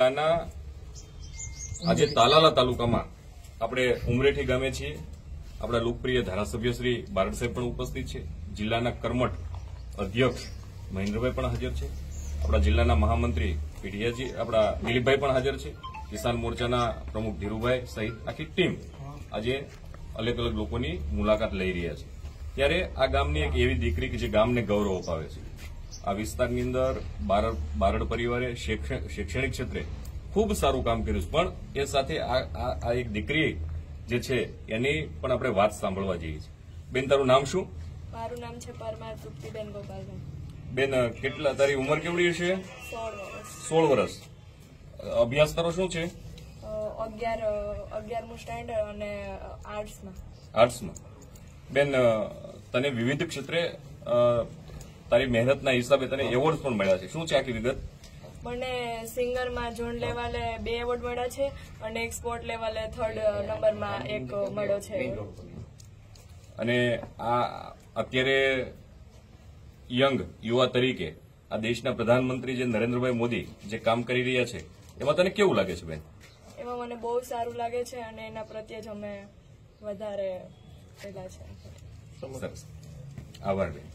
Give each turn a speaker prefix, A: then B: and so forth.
A: જિલ્લાના આજે તાલાલા તાલુકામાં આપણે ઉમરેઠી ગામે છીએ. આપણા લોકપ્રિય ધારાસભ્ય શ્રી બારડ સાહેબ પણ ઉપસ્થિત છે. જિલ્લાના કર્મઠ અધ્યક્ષ મહેન્દ્રભાઈ પણ હાજર છે. આપણા જિલ્લાના મહામંત્રી પીઢિયાજી આપણા દિલીપભાઈ પણ હાજર છે. કિસાન મોરચાના પ્રમુખ ધીરુભાઈ સહિત આખી ટીમ આજે અલગ અલગ લોકોની મુલાકાત લઈ રહ્યા છે. ત્યારે આ ગામની એક એવી દીકરી કે જે ગામને ગૌરવ અપાવે છે. આ વિસ્તારની અંદર બારડ બારડ પરિવારે શૈક્ષ- શૈક્ષણિક ક્ષેત્રે ખૂબ સારું કામ કર્યું છે. પણ એ સાથે આ એક દીકરી જે છે એની પણ આપણે વાત સાંભળવા જઈએ છીએ. બેન તારું નામ શું?
B: મારું નામ છે પરમાર તૃપ્તિબેન ગોપાલભાઈ.
A: બેન કેટલા તારી ઉંમર કેવડી હશે?
B: સોળ વર્ષ.
A: અભ્યાસ તારો શું છે?
B: અગિયાર અગિયારમું સ્ટેન્ડર્ડ અને આર્ટ્સમાં.
A: આર્ટ્સમાં. બેન તને વિવિધ ક્ષેત્રે તારી મહેનતના હિસાબે તને એવોર્ડ પણ મળ્યા છે. શું છે આખી વિગત
B: મને સિંગરમાં ઝોન લેવલે બે એવોર્ડ મળ્યા છે અને એક સ્પોર્ટ લેવલે થર્ડ નંબરમાં એક મળ્યો છે.
A: અને આ અત્યારે યંગ યુવા તરીકે આ દેશના પ્રધાનમંત્રી જે નરેન્દ્રભાઈ મોદી જે કામ કરી રહ્યા છે એમાં તને કેવું લાગે છે બેન?
B: એમાં મને બહુ સારું લાગે છે અને એના પ્રત્યે જ અમે વધારે પેલા છે.
A: આભાર બેન.